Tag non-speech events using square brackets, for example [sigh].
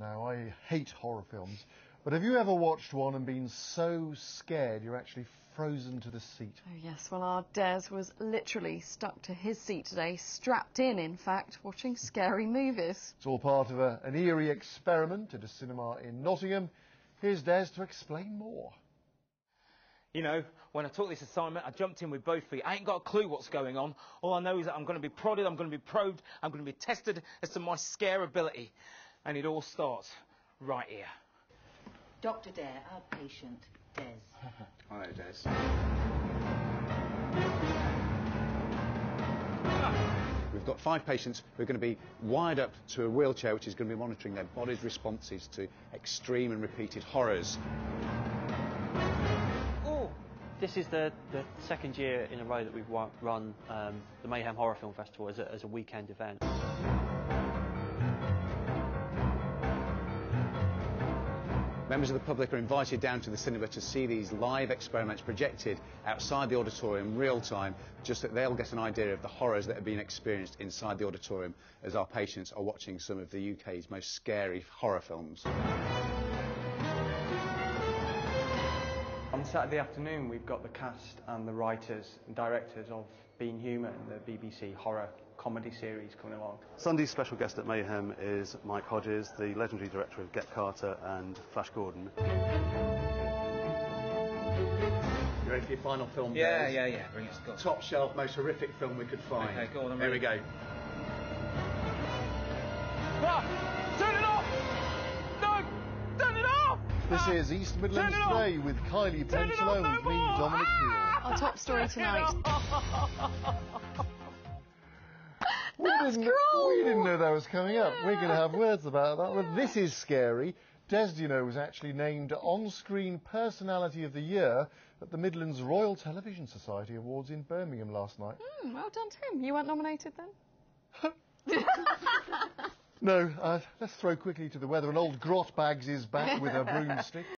Now, I hate horror films, but have you ever watched one and been so scared you're actually frozen to the seat? Oh, yes. Well, our Des was literally stuck to his seat today, strapped in, in fact, watching scary movies. It's all part of a, an eerie experiment at a cinema in Nottingham. Here's Des to explain more. You know, when I took this assignment, I jumped in with both feet. I ain't got a clue what's going on. All I know is that I'm going to be prodded, I'm going to be probed, I'm going to be tested as to my scare ability. And it all starts right here. Dr. Dare, our patient, Des. [laughs] Hello, Des. We've got five patients who are going to be wired up to a wheelchair which is going to be monitoring their body's responses to extreme and repeated horrors. Oh, This is the, the second year in a row that we've run um, the Mayhem Horror Film Festival as a, as a weekend event. Members of the public are invited down to the cinema to see these live experiments projected outside the auditorium real time, just that they'll get an idea of the horrors that have been experienced inside the auditorium as our patients are watching some of the UK's most scary horror films. On Saturday afternoon, we've got the cast and the writers and directors of Being Human, the BBC horror comedy series coming along. Sunday's special guest at Mayhem is Mike Hodges, the legendary director of Get Carter and Flash Gordon. You ready for your final film? yeah, Des? yeah, yeah. Bring it. Go. Top shelf, most horrific film we could find. Okay, go on, I'm Here we go. This is East Midlands Turn it off! Today with Kylie Turn it Pentelow off, no with me, more! Dominic Heale. Our top story tonight. [laughs] We didn't, we didn't know that was coming up. We're going to have words about that. But this is scary. Desdino was actually named On-Screen Personality of the Year at the Midlands Royal Television Society Awards in Birmingham last night. Hmm, well done to him. You weren't nominated then? [laughs] [laughs] No, uh, let's throw quickly to the weather. And old Grot Bags is back with her broomstick. [laughs]